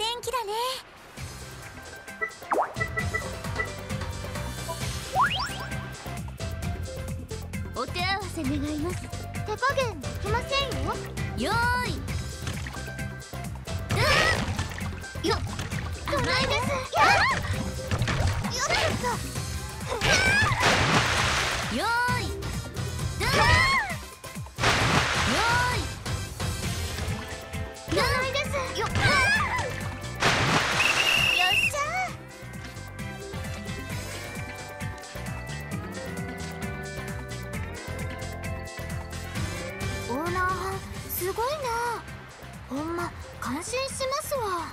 天気だね。お手合わせ願います。手加減できませんよ。よーい。うんよどないです。やよっ。よーい。感心しますわ。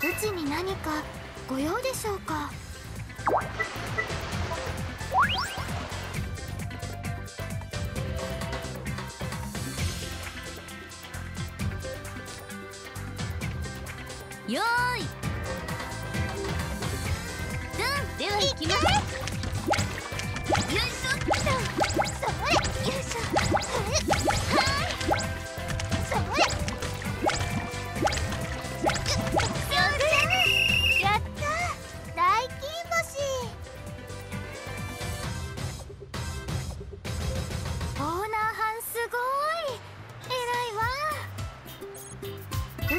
うちに何かご用でしょうか？よーい。うんでは行きます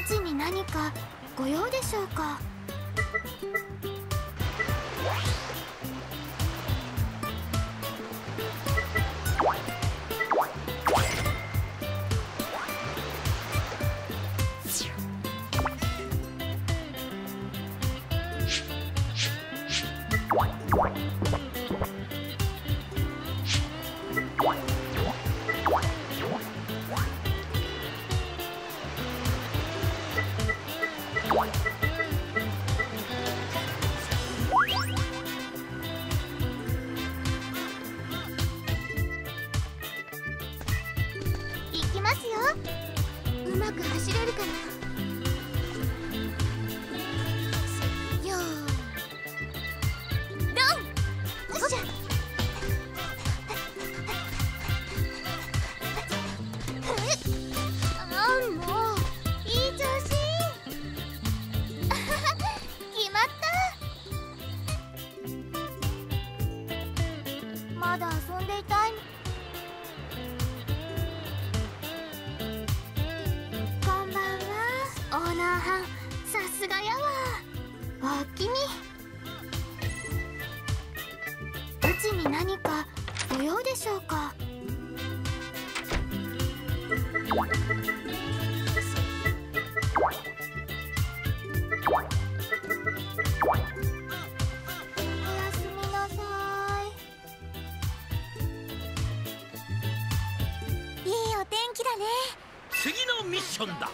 ちに何かご用でしょうか？ますよ。うまく走れるかな？よードン！おじゃ。あんもういい調子。あはは決まった。まだ遊んでいたい。すがやわ。おおきに。うちに何かご用でしょうか？おやすみなさい。いいお天気だね。次のミッションだ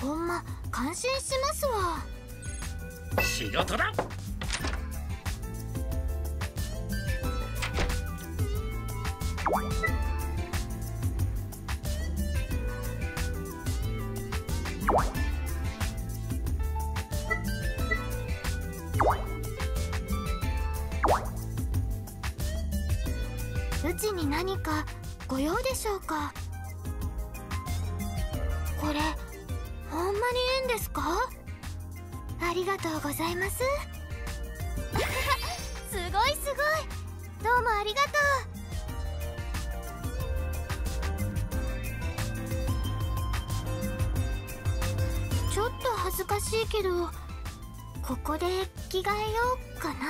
ほんま感心しますわ。仕事だ。うちに何かご用でしょうか？これほんまにえんですか？ありがとうございます。すごいすごい。どうもありがとう。ちょっと恥ずかしいけどここで着替えようかな。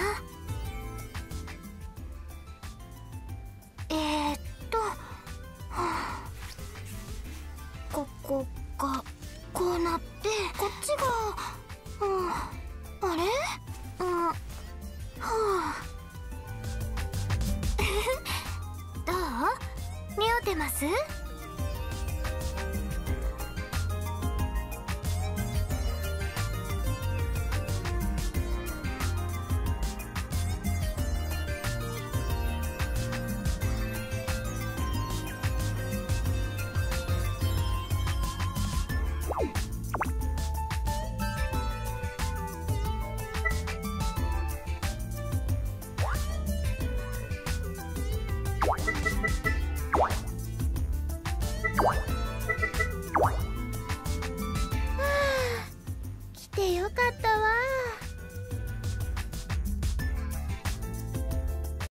こがこうなってこっちが、うん、あれ？うんはあ。どう？見えてます？Bye.